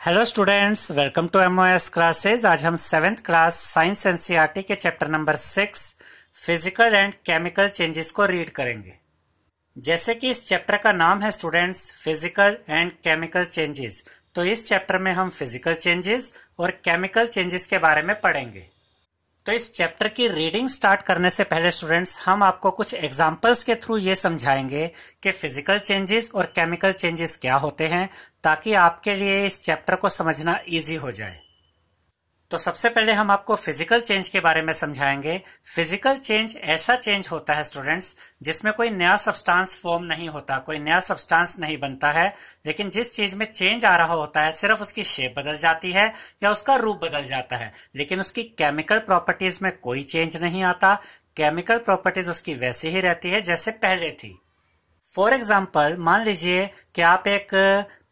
Hello students welcome to M classes आज हम seventh class science NCERT के chapter number six physical and chemical changes को read करेंगे। जैसे कि इस चैप्टर का नाम है students physical and chemical changes तो इस चैप्टर में हम फ़िज़िकल चेंजेस और केमिकल चेंजेस के बारे में पढ़ेंगे। तो इस चैप्टर की रीडिंग स्टार्ट करने से पहले स्टूडेंट्स, हम आपको कुछ एग्जाम्पल्स के थ्रू ये समझाएँगे कि फ़िज़िकल चेंजेस और केमिकल चेंजेस क्या होते हैं, ताकि आपके लिए इस चैप्टर को समझना इजी हो जाए। तो सबसे पहले हम आपको फ़िज़िकल चेंज के बारे में समझाएँगे। फ़िज़िकल चेंज ऐसा चेंज होता है स्टूडेंट्स जिसमें कोई नया सब्सटेंस फॉर्म नहीं होता, कोई नया सब्सटेंस नहीं बनता है। लेकिन जिस चीज़ में चेंज आ रहा होता है, सिर्फ़ उसकी शेप बदल जाती है या उसका रूप बदल जाता है। लेकिन उसकी केमिकल प्रॉपर्टीज़ में कोई चेंज नहीं आता। केमिकल प्रॉपर्टीज़ उसकी वैसी ही रहती है जैसे पहले थी। फॉर एग्ज़ाम्पल मान लीजिए कि आप एक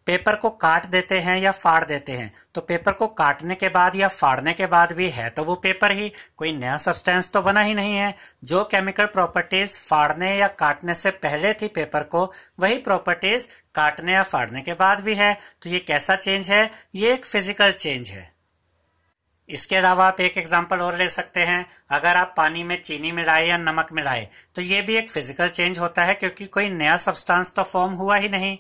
पेपर को काट देते हैं या फाड़ देते हैं तो पेपर को काटने के बाद या फाड़ने के बाद भी है तो वो पेपर ही, कोई नया सब्सटेंस तो बना ही नहीं है। जो केमिकल प्रॉपर्टीज़ फाड़ने या काटने से पहले थी पेपर को, वही प्रॉपर्टीज़ काटने या फाड़ने के बाद भी है। तो ये कैसा चेंज है? ये एक फ़िज़िकल चेंज है। इसके अलावा आप एक एग्ज़ाम्पल और ले सकते हैं। अगर आप पानी में चीनी मिलाए या नमक मिलाए तो ये भी एक फ़िज़िकल चेंज होता है, क्योंकि कोई नया सब्सटेंस तो फॉर्म हुआ ही नहीं।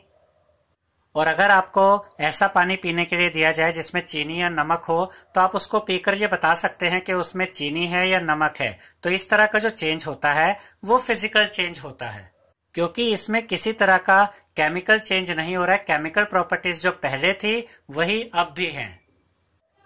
और अगर आपको ऐसा पानी पीने के लिए दिया जाए जिसमें चीनी या नमक हो तो आप उसको पीकर ये बता सकते हैं कि उसमें चीनी है या नमक है। तो इस तरह का जो चेंज होता है, वो फ़िज़िकल चेंज होता है। क्योंकि इसमें किसी तरह का केमिकल चेंज नहीं हो रहा है। केमिकल प्रॉपर्टीज़ जो पहले थी, वही अब भी हैं।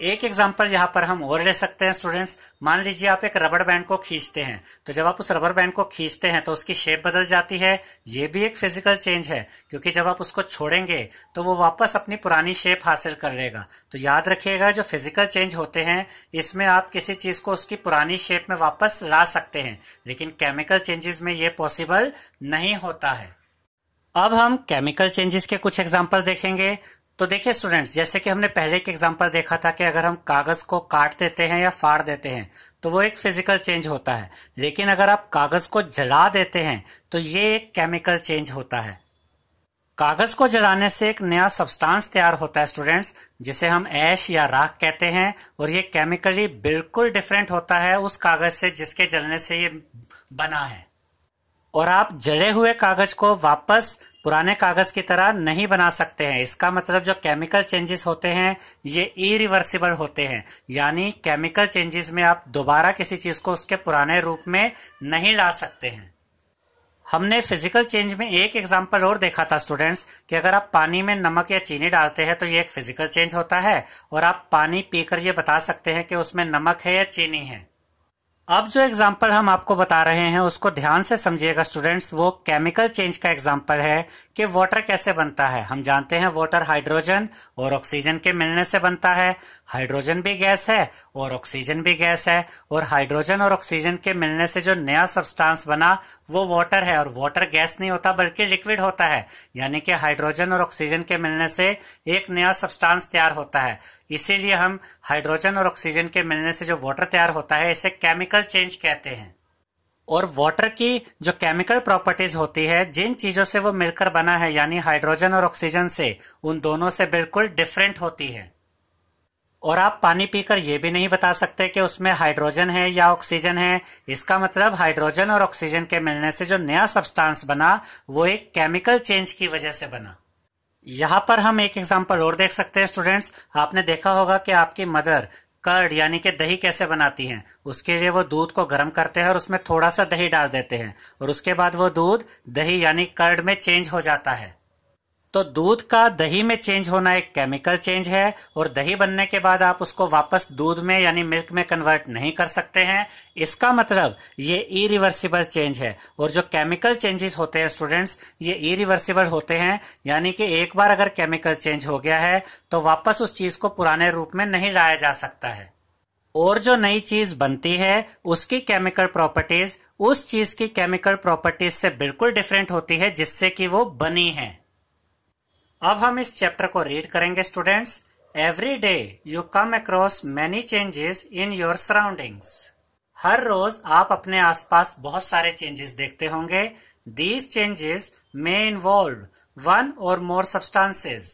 एक एग्ज़ाम्पल यहाँ पर हम और ले सकते हैं स्टूडेंट्स मान लीजिए आप एक रबर बैंड को खींचते हैं। तो जब आप उस रबर बैंड को खींचते हैं तो उसकी शेप बदल जाती है। ये भी एक फ़िज़िकल चेंज है, क्योंकि जब आप उसको छोड़ेंगे तो वो वापस अपनी पुरानी शेप हासिल कर लेगा। तो याद रखिएगा, जो फ़िज़िकल चेंज होते हैं, इसमें आप किसी चीज़ को उसकी पुरानी शेप में वापस ला सकते हैं। लेकिन केमिकल चेंजेस में ये पॉसिबल नहीं होता है। अब हम केमिकल चेंजेस के कुछ एग्ज़ाम्पल देखेंगे। तो देखिए स्टूडेंट्स जैसे कि हमने पहले एक एग्जांपल देखा था कि अगर हम कागज़ को काट देते हैं या फाड़ देते हैं तो वो एक फ़िज़िकल चेंज होता है। लेकिन अगर आप कागज़ को जला देते हैं तो ये एक केमिकल चेंज होता है। कागज़ को जलाने से एक नया सब्सटेंस तैयार होता है स्टूडेंट्स जिसे हम ऐश या राख कहते हैं, और ये केमिकली बिल्कुल डिफरेंट होता है उस कागज़ से जिसके जलने से ये बना है। और आप जले हुए कागज़ को वापस पुराने कागज़ की तरह नहीं बना सकते हैं। इसका मतलब जो केमिकल चेंजेस होते हैं, ये इरिवर्सिबल होते हैं। यानी केमिकल चेंजेस में आप दोबारा किसी चीज़ को उसके पुराने रूप में नहीं ला सकते हैं। हमने फ़िज़िकल चेंज में एक एग्ज़ाम्पल और देखा था स्टूडेंट्स कि अगर आप पानी में नमक या चीनी डालते हैं तो ये एक फ़िज़िकल चेंज होता है और आप पानी पीकर ये बता सकते हैं कि उसमें नमक है या चीनी है। अब जो एग्ज़ाम्पल हम आपको बता रहे हैं, उसको ध्यान से समझिएगा स्टूडेंट्स वो केमिकल चेंज का एग्ज़ाम्पल है। कि वाटर कैसे बनता है? हम जानते हैं वाटर हाइड्रोजन और ऑक्सीजन के मिलने से बनता है। हाइड्रोजन भी गैस है और ऑक्सीजन भी गैस है और हाइड्रोजन और ऑक्सीजन के मिलने से जो नया सब्सटेंस बना, वो वाटर है और वाटर गैस नहीं होता, बल्कि लिक्विड होता है। यानी कि हाइड्रोजन और ऑक्सीजन के मिलने से एक नया सब्सटेंस तैयार होता है। इसीलिए हम हाइड्रोजन और ऑक्सीजन के मिलने से जो वाटर तैयार होता है, इसे केमिकल चेंज कहते हैं। और वाटर की जो केमिकल प्रॉपर्टीज़ होती है, जिन चीज़ों से वो मिलकर बना है, यानी हाइड्रोजन और ऑक्सीजन से, उन दोनों से बिल्कुल डिफरेंट होती है। और आप पानी पीकर ये भी नहीं बता सकते कि उसमें हाइड्रोजन है या ऑक्सीजन है। इसका मतलब हाइड्रोजन और ऑक्सीजन के मिलने से जो नया सब्सटेंस बना, वो एक केमिकल चेंज की वजह से बना। यहाँ पर हम एक एग्ज़ाम्पल और देख सकते हैं स्टूडेंट्स आपने देखा होगा कि आपकी मदर कर्ड यानी कि दही कैसे बनाती हैं? उसके लिए वो दूध को गर्म करते हैं और उसमें थोड़ा सा दही डाल देते हैं। और उसके बाद वो दूध दही, यानी कर्ड में चेंज हो जाता है। तो दूध का दही में चेंज होना एक केमिकल चेंज है और दही बनने के बाद आप उसको वापस दूध में यानी मिल्क में कन्वर्ट नहीं कर सकते हैं। इसका मतलब ये इरिवर्सिबल चेंज है और जो केमिकल चेंजेस होते हैं स्टूडेंट्स ये इरिवर्सिबल होते हैं। यानी कि एक बार अगर केमिकल चेंज हो गया है तो वापस उस चीज़ को पुराने रूप में नहीं लाया जा सकता है। और जो नई चीज़ बनती है, उसकी केमिकल प्रॉपर्टीज़ उस चीज़ की केमिकल प्रॉपर्टीज़ से बिल्कुल डिफरेंट होती है, जिससे कि वो बनी है। अब हम इस चैप्टर को रीड करेंगे students every day you come across many changes in your surroundings हर रोज आप अपने आसपास बहुत सारे चेंजेस देखते होंगे. दीज चेंजेस में इन्वॉल्व वन और मोर सब्सटेंसेस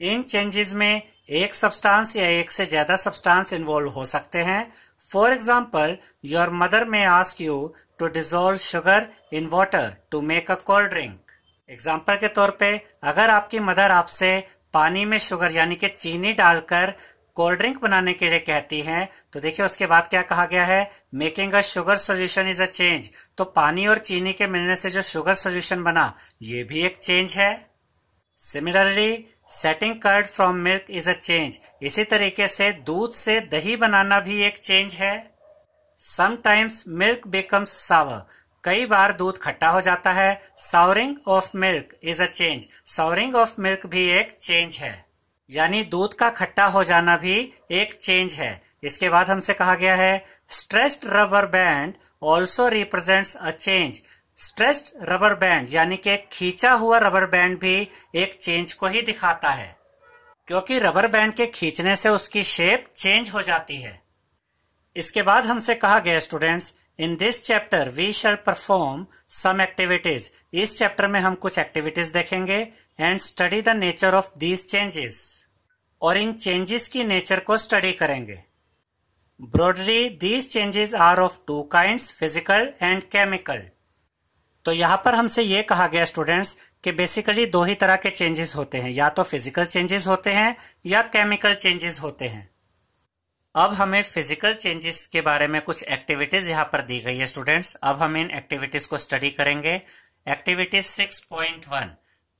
इन चेंजेस में एक सब्सटेंस या एक से ज़्यादा सब्सटेंस इन्वॉल्व हो सकते हैं. For example your mother may ask you to dissolve sugar in water to make a cold drink example के तौर पे, अगर आपकी मदर आपसे पानी में शुगर यानी कि चीनी डालकर कोल्ड ड्रिंक बनाने के लिए कहती हैं तो देखिए उसके बाद क्या कहा गया है? Making a sugar solution is a change तो पानी और चीनी के मिलने से जो शुगर सोल्यूशन बना, ये भी एक चेंज है। Similarly setting curd from milk is a change इसी तरीके से दूध से दही बनाना भी एक चेंज है। समटाइम्स मिल्क बिकम्स सावर कई बार दूध खट्टा हो जाता है। Souring of milk is a change souring of milk भी एक चेंज है। यानी दूध का खट्टा हो जाना भी एक चेंज है। इसके बाद हमसे कहा गया है stressed rubber band also represents a change stressed rubber band यानी कि खींचा हुआ रबर बैंड भी एक चेंज को ही दिखाता है। क्योंकि रबर बैंड के खींचने से उसकी शेप चेंज हो जाती है। इसके बाद हमसे कहा गया students in this chapter we shall perform some activities इस चैप्टर में हम कुछ एक्टिविटीज़ देखेंगे and study the nature of these changes और इन चेंजेस की नेचर को स्टडी करेंगे। Broadly these changes are of two kinds physical and chemical तो यहाँ पर हमसे ये कहा गया स्टूडेंट्स कि बेसिकली दो ही तरह के चेंजेस होते हैं। या तो फ़िज़िकल चेंजेस होते हैं या केमिकल चेंजेस होते हैं। अब हमें फ़िज़िकल चेंजेस के बारे में कुछ एक्टिविटीज़ यहाँ पर दी गई है स्टूडेंट्स अब हम इन एक्टिविटीज़ को स्टडी करेंगे. Activities 6.1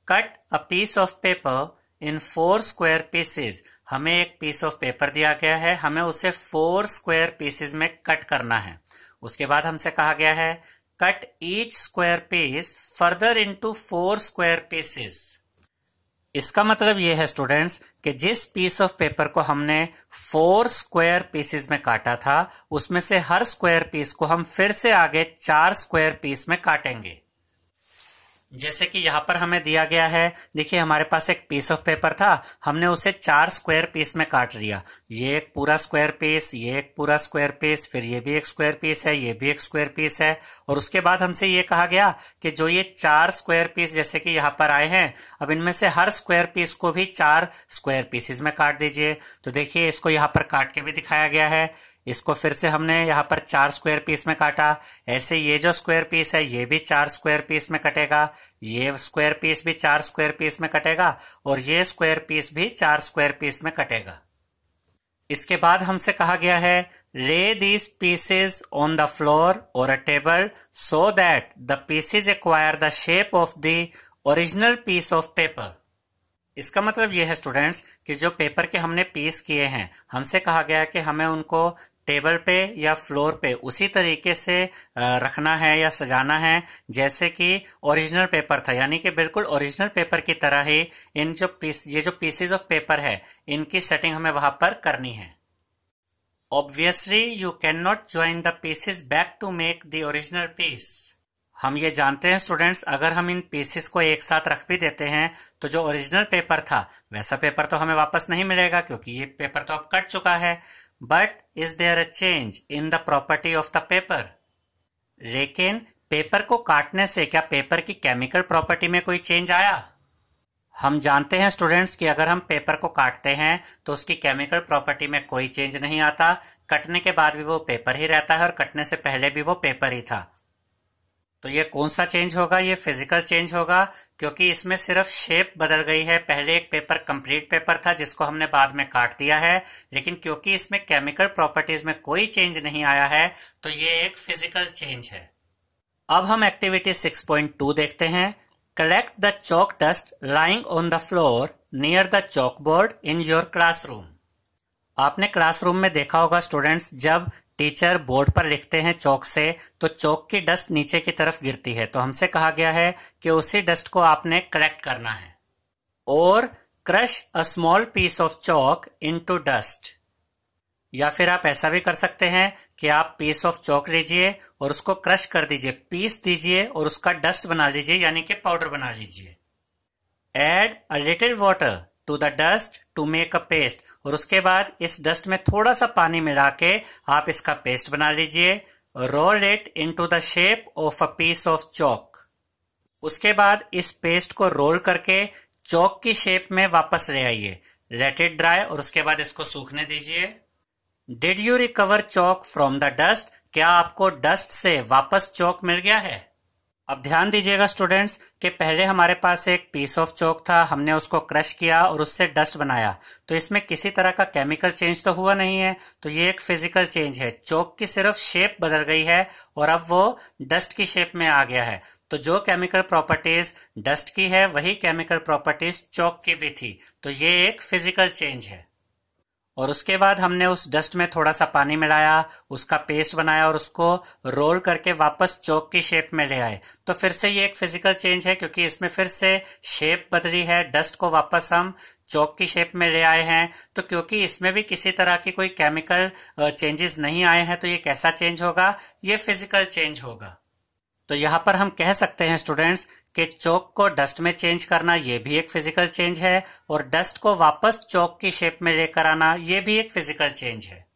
cut a piece of paper in four square pieces हमें एक पीस ऑफ़ पेपर दिया गया है. हमें उसे फोर स्क्वायर पीसेज में कट करना है. उसके बाद हमसे कहा गया है, cut each square piece further into four square pieces. इसका मतलब यह है स्टूडेंट्स कि जिस पीस ऑफ़ पेपर को हमने फोर स्क्वायर पीसेस में काटा था, उसमें से हर स्क्वायर पीस को हम फिर से आगे चार स्क्वायर पीस में काटेंगे। जैसे कि यहाँ पर हमें दिया गया है, देखिए हमारे पास एक पीस ऑफ़ पेपर था, हमने उसे चार स्क्वायर पीस में काट लिया। ये एक पूरा स्क्वायर पीस ये एक पूरा स्क्वायर पीस फिर ये भी एक स्क्वायर पीस है, ये भी एक स्क्वायर पीस है। और उसके बाद हमसे ये कहा गया कि जो ये चार स्क्वायर पीस जैसे कि यहाँ पर आए हैं, अब इनमें से हर स्क्वायर पीस को भी चार स्क्वायर पीसेस में काट दीजिए। तो देखिए इसको यहाँ पर काट के भी दिखाया गया है। इसको फिर से हमने यहाँ पर चार स्क्वायर पीस में काटा। ऐसे ये जो स्क्वायर पीस है, ये भी चार स्क्वायर पीस में कटेगा। ये स्क्वायर पीस भी चार स्क्वायर पीस में कटेगा और ये स्क्वायर पीस भी चार स्क्वायर पीस में कटेगा। इसके बाद हमसे कहा गया है lay these pieces on the floor or a table so that the pieces acquire the shape of the original piece of paper इसका मतलब यह है स्टूडेंट्स कि जो पेपर के हमने पीस किए हैं, हमसे कहा गया है कि हमें उनको टेबल पे या फ्लोर पे, उसी तरीके से रखना है या सजाना है, जैसे कि ओरिजिनल पेपर था। यानी कि बिल्कुल ओरिजिनल पेपर की तरह ही इन जो पीस, ये जो पीसेज ऑफ़ पेपर है, इनकी सेटिंग हमें वहाँ पर करनी है। Obviously you can not join the pieces back to make the original piece हम ये जानते हैं स्टूडेंट्स अगर हम इन पीसेस को एक साथ रख भी देते हैं तो जो ओरिजिनल पेपर था, वैसा पेपर तो हमें वापस नहीं मिलेगा, क्योंकि ये पेपर तो अब कट चुका है। But is there a change in the property of the paper लेकिन पेपर को काटने से क्या पेपर की केमिकल प्रॉपर्टी में कोई चेंज आया? हम जानते हैं स्टूडेंट्स कि अगर हम पेपर को काटते हैं तो उसकी केमिकल प्रॉपर्टी में कोई चेंज नहीं आता। कटने के बाद भी वो पेपर ही रहता है और कटने से पहले भी वो पेपर ही था। तो ये कौन सा चेंज होगा? ये फ़िज़िकल चेंज होगा, क्योंकि इसमें सिर्फ़ शेप बदल गई है। पहले एक पेपर कंप्लीट पेपर था, जिसको हमने बाद में काट दिया है। लेकिन क्योंकि इसमें केमिकल प्रॉपर्टीज़ में कोई चेंज नहीं आया है तो ये एक फ़िज़िकल चेंज है। अब हम एक्टिविटी 6.2 देखते हैं। Collect the chalk dust lying on the floor near the chalk board in your classroom आपने क्लासरूम में देखा होगा स्टूडेंट्स जब टीचर बोर्ड पर लिखते हैं चौक से तो चौक की डस्ट नीचे की तरफ़ गिरती है। तो हमसे कहा गया है कि उसी डस्ट को आपने कलेक्ट करना है। और crush a small piece of chalk into dust या फिर आप ऐसा भी कर सकते हैं कि आप पीस ऑफ़ चौक लीजिए और उसको क्रश कर दीजिए। पीस दीजिए और उसका डस्ट बना लीजिए, यानी कि पाउडर बना लीजिए। Add a little water to the dust to make a paste और उसके बाद इस डस्ट में थोड़ा सा पानी मिला के आप इसका पेस्ट बना लीजिए। Roll it into the shape of a piece of chalk उसके बाद इस पेस्ट को रोल करके चौक की शेप में वापस ले आइए। लेट इट ड्राई और उसके बाद इसको सूखने दीजिए। Did you recover chalk from the dust क्या आपको डस्ट से वापस चौक मिल गया है? अब ध्यान दीजिएगा स्टूडेंट्स कि पहले हमारे पास एक पीस ऑफ़ चौक था, हमने उसको क्रश किया और उससे डस्ट बनाया। तो इसमें किसी तरह का केमिकल चेंज तो हुआ नहीं है। तो ये एक फ़िज़िकल चेंज है। चौक की सिर्फ़ शेप बदल गई है और अब वो डस्ट की शेप में आ गया है। तो जो केमिकल प्रॉपर्टीज़ डस्ट की है, वही केमिकल प्रॉपर्टीज़ चौक की भी थी। तो ये एक फ़िज़िकल चेंज है। और उसके बाद हमने उस डस्ट में थोड़ा सा पानी मिलाया, उसका पेस्ट बनाया और उसको रोल करके वापस चौक की शेप में ले आए। तो फिर से ये एक फ़िज़िकल चेंज है क्योंकि इसमें फिर से शेप बदली है। डस्ट को वापस हम चौक की शेप में ले आए हैं। तो क्योंकि इसमें भी किसी तरह की कोई केमिकल चेंजेस नहीं आए हैं तो ये कैसा चेंज होगा? ये फ़िज़िकल चेंज होगा। तो यहाँ पर हम कह सकते हैं स्टूडेंट्स कि चौक को डस्ट में चेंज करना यह भी एक फ़िज़िकल चेंज है और डस्ट को वापस चौक की शेप में लेकर आना यह भी एक फ़िज़िकल चेंज है।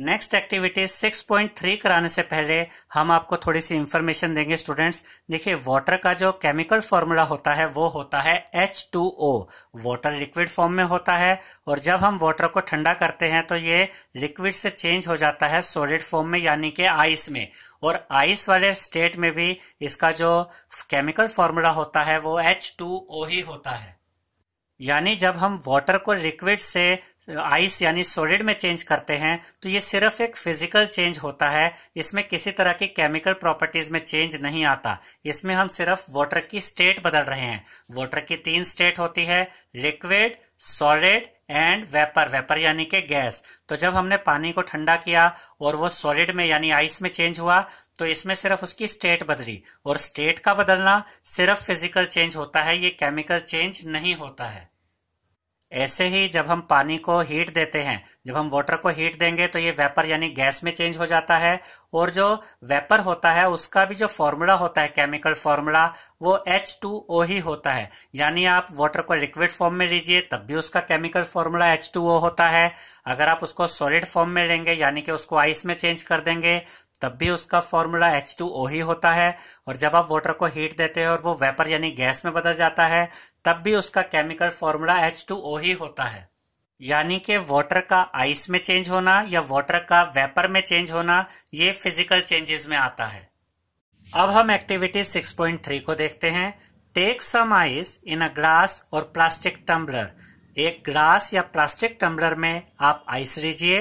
नेक्स्ट एक्टिविटी 6.3 कराने से पहले हम आपको थोड़ी सी इंफॉर्मेशन देंगे स्टूडेंट्स देखिए वाटर का जो केमिकल फॉर्मूला होता है, वो होता है H2O वाटर लिक्विड फॉर्म में होता है, और जब हम वाटर को ठंडा करते हैं तो ये लिक्विड से चेंज हो जाता है सॉलिड फॉर्म में, यानी कि आइस में। और आइस वाले स्टेट में भी इसका जो केमिकल फॉर्मूला होता है, वो H2O ही होता है। यानी जब हम वाटर को लिक्विड से आइस यानी सॉलिड में चेंज करते हैं तो ये सिर्फ़ एक फ़िज़िकल चेंज होता है। इसमें किसी तरह की केमिकल प्रॉपर्टीज़ में चेंज नहीं आता। इसमें हम सिर्फ़ वाटर की स्टेट बदल रहे हैं। वाटर की तीन स्टेट होती है, liquid, solid and vapour. Vapour यानी कि गैस। तो जब हमने पानी को ठंडा किया और वो सॉलिड में यानी आइस में चेंज हुआ तो इसमें सिर्फ़ उसकी स्टेट बदली। और स्टेट का बदलना सिर्फ़ फ़िज़िकल चेंज होता है, ये केमिकल चेंज नहीं होता है। ऐसे ही जब हम पानी को हीट देते हैं, जब हम वाटर को हीट देंगे तो ये वेपर यानी गैस में चेंज हो जाता है और जो वेपर होता है उसका भी जो फॉर्मूला होता है केमिकल फॉर्मूला वो H2O ही होता है। यानी आप वाटर को लिक्विड फॉर्म में लीजिए, तब भी उसका केमिकल फॉर्मूला H2O होता है। अगर आप उसको सॉलिड फॉर्म में लेंगे, यानी कि उसको आइस में चेंज कर देंगे तब भी उसका फॉर्मूला एच टू ओ ही होता है और जब आप वाटर को हीट देते हैं और वो वेपर यानी गैस में बदल जाता है, तब भी उसका chemical formula H two O ही होता है। यानी कि वाटर का आइस में चेंज होना या वाटर का वेपर में चेंज होना, ये फ़िज़िकल चेंजेस में आता है। अब हम एक्टिविटी 6.3 को देखते हैं। Take some ice in a glass or plastic tumbler एक ग्लास या प्लास्टिक टम्बलर में आप आइस लीजिए।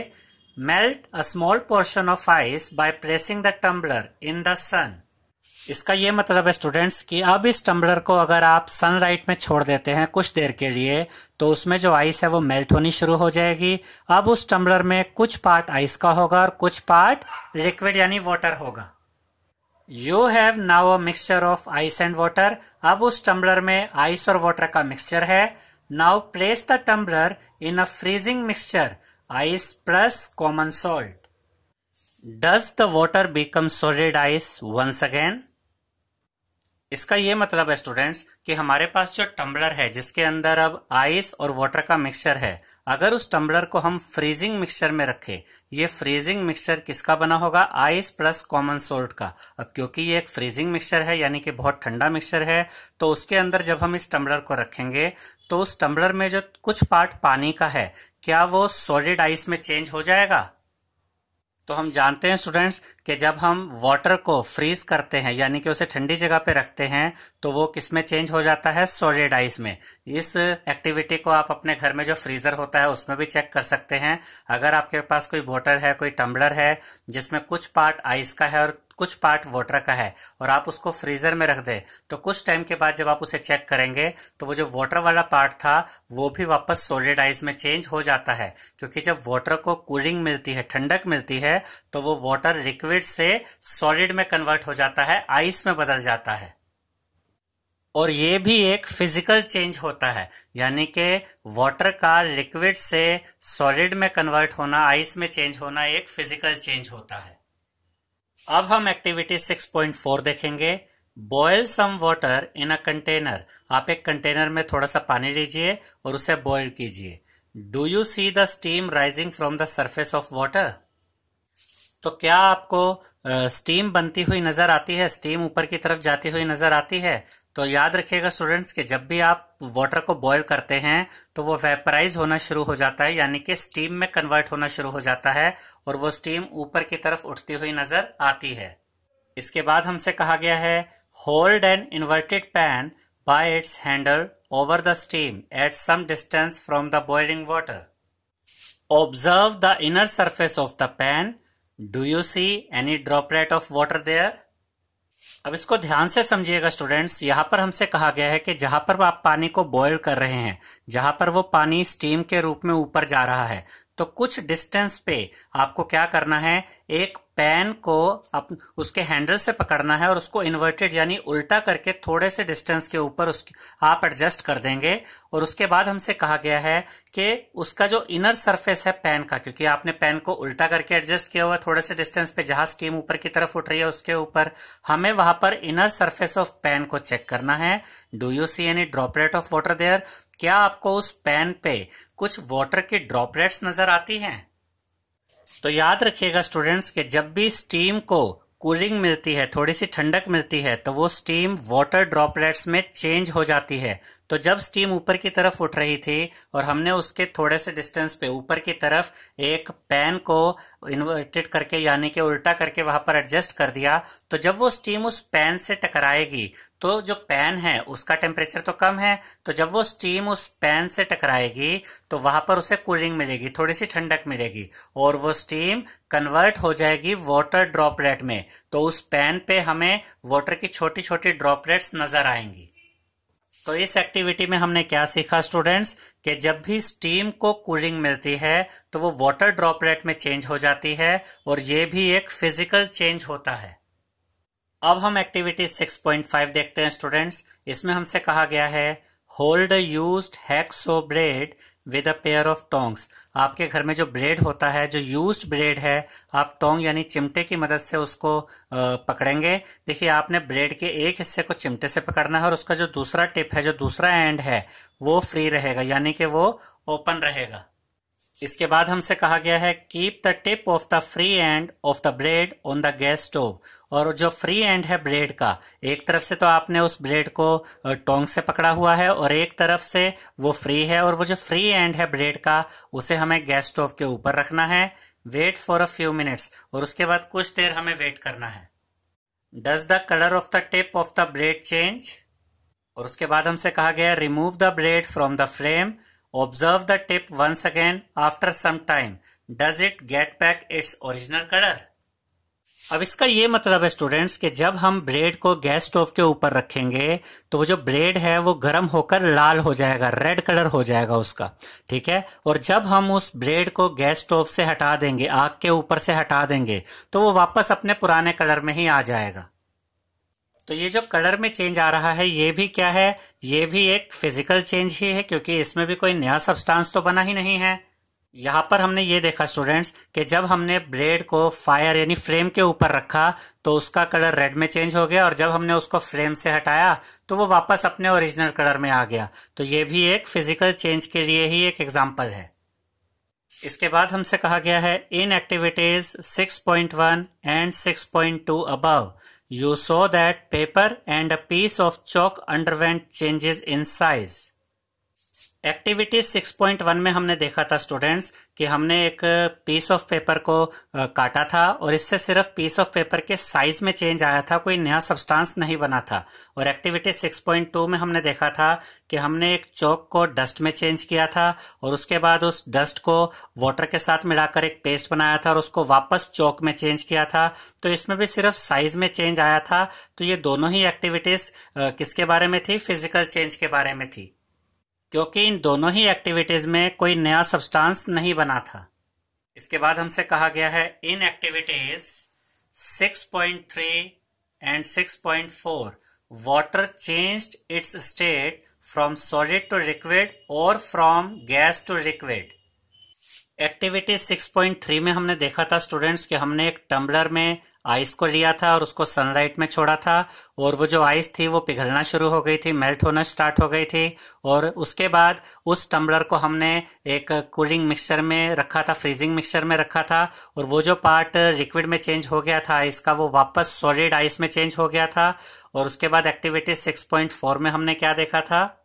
Melt a small portion of ice by placing the tumbler in the sun इसका ये मतलब है स्टूडेंट्स कि अब इस टम्बलर को अगर आप सनलाइट में छोड़ देते हैं कुछ देर के लिए तो उसमें जो आइस है वो मेल्ट होनी शुरू हो जाएगी। अब उस टम्बलर में कुछ पार्ट आइस का होगा और कुछ पार्ट लिक्विड यानी वाटर होगा। You have now a mixture of ice and water अब उस टम्बलर में आइस और वाटर का मिक्सचर है। Now place the tumbler in a freezing mixture ice plus common salt. Does the water become solid ice once again? इसका ये मतलब है स्टूडेंट्स कि हमारे पास जो टम्बलर है, जिसके अंदर अब आइस और वाटर का मिक्सचर है, अगर उस टम्बलर को हम फ्रीजिंग मिक्सचर में रखें, ये फ्रीजिंग मिक्सचर किसका बना होगा आइस प्लस कॉमन सोल्ट का अब क्योंकि ये एक फ्रीजिंग मिक्सचर है, यानी कि बहुत ठंडा मिक्सचर है तो उसके अंदर जब हम इस टम्बलर को रखेंगे तो उस टम्बलर में जो कुछ पार्ट पानी का है क्या वो सॉलिड आइस में चेंज हो जाएगा? तो हम जानते हैं स्टूडेंट्स कि जब हम वाटर को फ्रीज करते हैं, यानी कि उसे ठंडी जगह पे रखते हैं तो वो किसमें चेंज हो जाता है? सॉलिड आइस में। इस एक्टिविटी को आप अपने घर में जो फ्रीजर होता है, उसमें भी चेक कर सकते हैं। अगर आपके पास कोई बोटल है, कोई टम्बलर है, जिसमें कुछ पार्ट आइस का है और कुछ पार्ट वाटर का है और आप उसको फ्रीजर में रख दे। तो कुछ टाइम के बाद जब आप उसे चेक करेंगे तो वो जो वाटर वाला पार्ट था, वो भी वापस सोलिड आइस में चेंज हो जाता है। क्योंकि जब वाटर को कूलिंग मिलती है, ठंडक मिलती है तो वो वाटर लिक्विड से सॉलिड में कन्वर्ट हो जाता है आइस में बदल जाता है। और ये भी एक फ़िज़िकल चेंज होता है। यानी कि वाटर का लिक्विड से सॉलिड में कन्वर्ट होना आइस में चेंज होना एक फ़िज़िकल चेंज होता है। अब हम एक्टिविटी 6.4 देखेंगे। Boil some water in a container आप एक कंटेनर में थोड़ा सा पानी लीजिए और उसे बॉयल कीजिए। Do you see the steam rising from the surface of water तो क्या आपको स्टीम बनती हुई नज़र आती है? स्टीम ऊपर की तरफ़ जाती हुई नज़र आती है? तो याद रखिएगा स्टूडेंट्स कि जब भी आप वाटर को बॉयल करते हैं तो वो वेपराइज होना शुरू हो जाता है, यानी कि स्टीम में कन्वर्ट होना शुरू हो जाता है और वो स्टीम ऊपर की तरफ़ उठती हुई नज़र आती है। इसके बाद हमसे कहा गया है hold an inverted pan by its handle over the steam at some distance from the boiling water observe the inner surface of the pan do you see any droplet of water there अब इसको ध्यान से समझिएगा students यहाँ पर हमसे कहा गया है कि जहाँ पर आप पानी को बॉयल कर रहे हैं, जहाँ पर वो पानी स्टीम के रूप में ऊपर जा रहा है तो कुछ डिस्टेंस पे आपको क्या करना है, एक पैन को अप, उसके हैंडल से पकड़ना है और उसको इन्वर्टेड यानी उल्टा करके थोड़े से डिस्टेंस के ऊपर उसकी आप एडजस्ट कर देंगे। और उसके बाद हमसे कहा गया है कि उसका जो इनर सरफेस है पैन का क्योंकि आपने पैन को उल्टा करके एडजस्ट किया हुआ थोड़े से डिस्टेंस पे जहाँ स्टीम ऊपर की तरफ़ उठ रही है उसके ऊपर हमें वहाँ पर इनर सरफेस ऑफ़ पैन को चेक करना है। Do you see any droplet of water there क्या आपको उस पैन पे कुछ वाटर की ड्रॉपलेट्स नज़र आती हैं? तो याद रखिएगा स्टूडेंट्स कि, जब भी स्टीम को कूलिंग मिलती है थोड़ी सी ठंडक मिलती है तो वो स्टीम वाटर ड्रॉपलेट्स में चेंज हो जाती है। तो जब स्टीम ऊपर की तरफ़ उठ रही थी और हमने उसके थोड़े से डिस्टेंस पे ऊपर की तरफ़ एक पैन को इन्वर्टेड करके, यानी कि उल्टा करके वहाँ पर एडजस्ट कर दिया तो जब वो स्टीम उस पैन से टकराएगी तो जो पैन है, उसका टेम्परेचर तो कम है तो जब वो स्टीम उस पैन से टकराएगी तो वहाँ पर उसे कूलिंग मिलेगी थोड़ी सी ठंडक मिलेगी, और वो स्टीम कन्वर्ट हो जाएगी वाटर ड्रॉपलेट में तो उस पैन पे हमें वाटर की छोटी छोटी ड्रॉपलेट्स नज़र आएँगी। तो इस एक्टिविटी में हमने क्या सीखा स्टूडेंट्स कि जब भी स्टीम को कूलिंग मिलती है तो वो वाटर ड्रॉपलेट में चेंज हो जाती है, और ये भी एक फ़िज़िकल चेंज होता है। अब हम एक्टिविटी 6.5 देखते हैं स्टूडेंट्स इसमें हमसे कहा गया है hold used hacksaw blade with a pair of tongs आपके घर में जो ब्रेड होता है, जो यूज्ड ब्रेड है, आप टोंग यानी चिमटे की मदद से उसको पकड़ेंगे. देखिए, आपने ब्रेड के एक हिस्से को चिमटे से पकड़ना है और उसका जो दूसरा टिप है, जो दूसरा एंड है, वो फ्री रहेगा, यानी कि वो ओपन रहेगा. इसके बाद हमसे कहा गया है keep the tip of the free end of the blade on the gas stove और जो फ्री एंड है ब्रेड का, एक तरफ़ से तो आपने उस ब्रेड को टोंग से पकड़ा हुआ है और एक तरफ़ से वो फ्री है और वो जो फ्री एंड है ब्रेड का, उसे हमें गैस स्टोव के ऊपर रखना है। Wait for a few minutes और उसके बाद कुछ देर हमें वेट करना है। Does the colour of the tip of the blade change और उसके बाद हमसे कहा गया remove the blade from the flame observe the tip once again after some time does it get back its original colour अब इसका ये मतलब है स्टूडेंट्स कि जब हम ब्रेड को गैस स्टोव के ऊपर रखेंगे तो वो जो ब्रेड है वो गर्म होकर लाल हो जाएगा रेड कलर हो जाएगा उसका, ठीक है? और जब हम उस ब्रेड को गैस स्टोव से हटा देंगे, आग के ऊपर से हटा देंगे तो वो वापस अपने पुराने कलर में ही आ जाएगा। तो ये जो कलर में चेंज आ रहा है, ये भी क्या है? ये भी एक फ़िज़िकल चेंज ही है, क्योंकि इसमें भी कोई नया सब्सटेंस तो बना ही नहीं है। यहाँ पर हमने ये देखा स्टूडेंट्स कि जब हमने ब्रेड को फायर यानी फ्रेम के ऊपर रखा तो उसका कलर रेड में चेंज हो गया, और जब हमने उसको फ्रेम से हटाया तो वो वापस अपने ओरिजिनल कलर में आ गया। तो ये भी एक फ़िज़िकल चेंज के लिए ही एक एग्ज़ाम्पल है। इसके बाद हमसे कहा गया है in activities 6.1 and 6.2 above You saw that paper and a piece of chalk underwent changes in size. Activity 6.1 में हमने देखा था स्टूडेंट्स कि हमने एक पीस ऑफ़ पेपर को काटा था और इससे सिर्फ़ पीस ऑफ़ पेपर के साइज़ में चेंज आया था, कोई नया सब्सटेंस नहीं बना था। और एक्टिविटी 6.2 में हमने देखा था कि हमने एक चौक को डस्ट में चेंज किया था और उसके बाद उस डस्ट को वाटर के साथ मिलाकर एक पेस्ट बनाया था और उसको वापस चौक में चेंज किया था। तो इसमें भी सिर्फ़ साइज़ में चेंज आया था। तो ये दोनों ही एक्टिविटीज़ किसके बारे में थी? फ़िज़िकल चेंज के बारे में थी। क्योंकि इन दोनों ही एक्टिविटीज़ में कोई नया सब्सटेंस नहीं बना था। इसके बाद हमसे कहा गया है, in activities 6.3 and 6.4 water changed its state from solid to liquid और from gas to liquid activity 6.3 में हमने देखा था स्टूडेंट्स कि हमने एक टम्बलर में आइस को लिया था और उसको सनलाइट में छोड़ा था और वो जो आइस थी वो पिघलना शुरू हो गई थी, मेल्ट होना स्टार्ट हो गई थी और उसके बाद उस टम्बलर को हमने एक कूलिंग मिक्सचर में रखा था, फ्रीजिंग मिक्सचर में रखा था और वो जो पार्ट लिक्विड में चेंज हो गया था आइस का वो वापस सॉलिड आइस में चेंज हो गया था और उसके बाद एक्टिविटी 6.4 में हमने क्या देखा था?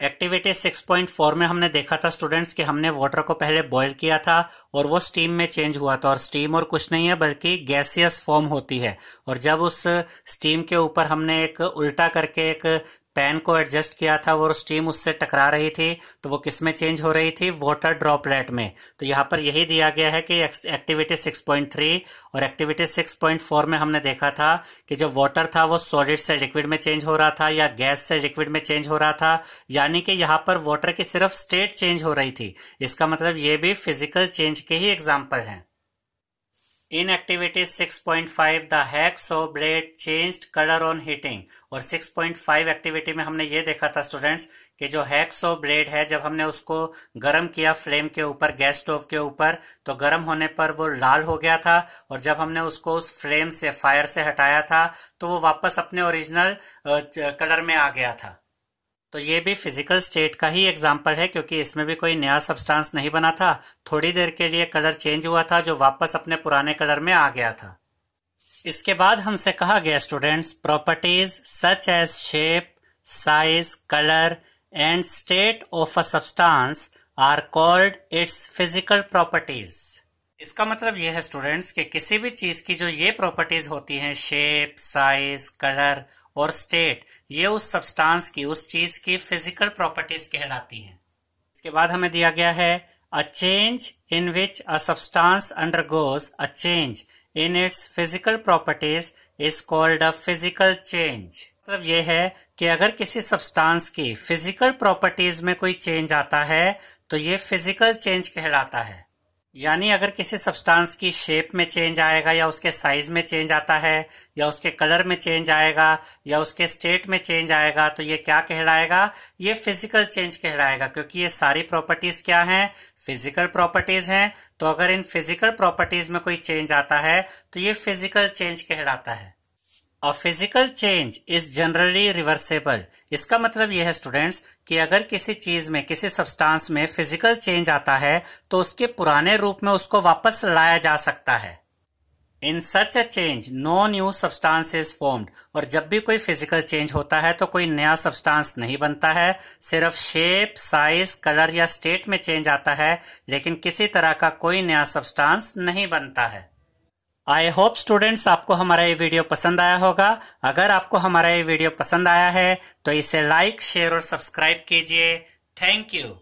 एक्टिविटी 6.4 में हमने देखा था स्टूडेंट्स कि हमने वाटर को पहले बॉयल किया था और वो स्टीम में चेंज हुआ था और स्टीम और कुछ नहीं है, बल्कि गैसियस फॉर्म होती है। और जब उस स्टीम के ऊपर हमने एक उल्टा करके एक पैन को एडजस्ट किया था, वो स्टीम उससे टकरा रही थी तो वो किसमें चेंज हो रही थी? वाटर ड्रॉपलेट में। तो यहाँ पर यही दिया गया है कि एक्टिविटी 6.3 और एक्टिविटी 6.4 में हमने देखा था कि जो वाटर था, वो सॉलिड से लिक्विड में चेंज हो रहा था या गैस से लिक्विड में चेंज हो रहा था, यानी कि यहाँ पर वाटर की सिर्फ़ स्टेट चेंज हो रही थी। इसका मतलब ये भी फ़िज़िकल चेंज के ही एग्ज़ाम्पल हैं। In activity 6.5 the hacksaw blade changed colour on heating और 6.5 एक्टिविटी में हमने ये देखा था स्टूडेंट्स कि जो हैक्सो ब्रेड है, जब हमने उसको गर्म किया फ्लेम के ऊपर गैस स्टोव के ऊपर तो गर्म होने पर वो लाल हो गया था। और जब हमने उसको उस फ्लेम से फायर से हटाया था तो वो वापस अपने ओरिजिनल कलर में आ गया था। तो ये भी फ़िज़िकल स्टेट का ही एग्ज़ाम्पल है, क्योंकि इसमें भी कोई नया सब्सटेंस नहीं बना था। थोड़ी देर के लिए कलर चेंज हुआ था, जो वापस अपने पुराने कलर में आ गया था। इसके बाद हमसे कहा गया students properties such as shape size colour and state of a substance are called its physical properties इसका मतलब यह है स्टूडेंट्स कि किसी भी चीज़ की जो ये प्रॉपर्टीज़ होती हैं शेप साइज़ कलर और स्टेट ये उस सब्सटेंस की, उस चीज़ की फ़िज़िकल प्रॉपर्टीज़ कहलाती हैं। इसके बाद हमें दिया गया है a change in which a substance undergoes a change in its physical properties is called a physical change मतलब ये है कि अगर किसी सब्सटेंस की फ़िज़िकल प्रॉपर्टीज़ में कोई चेंज आता है तो ये फ़िज़िकल चेंज कहलाता है। यानी अगर किसी सब्सटेंस की शेप में चेंज आएगा या उसके साइज़ में चेंज आता है, या उसके कलर में चेंज आएगा, या उसके स्टेट में चेंज आएगा तो ये क्या कहलाएगा? ये फ़िज़िकल चेंज कहलाएगा, क्योंकि ये सारी प्रॉपर्टीज़ क्या हैं? फ़िज़िकल प्रॉपर्टीज़ हैं। तो अगर इन फ़िज़िकल प्रॉपर्टीज़ में कोई चेंज आता है तो ये फ़िज़िकल चेंज कहलाता है। A physical change is generally reversible इसका मतलब यह है स्टूडेंट्स कि अगर किसी चीज़ में, किसी सब्सटेंस में फ़िज़िकल चेंज आता है तो उसके पुराने रूप में उसको वापस लाया जा सकता है। In such a change no new substance is formed और जब भी कोई फ़िज़िकल चेंज होता है तो कोई नया सब्सटेंस नहीं बनता है। सिर्फ़ शेप साइज़ कलर या स्टेट में चेंज आता है, लेकिन किसी तरह का कोई नया सब्सटेंस नहीं बनता है। आई होप स्टूडेंट्स आपको हमारा ये वीडियो पसंद आया होगा। अगर आपको हमारा ये वीडियो पसंद आया है तो इसे लाइक शेयर और सब्सक्राइब कीजिए। Thank you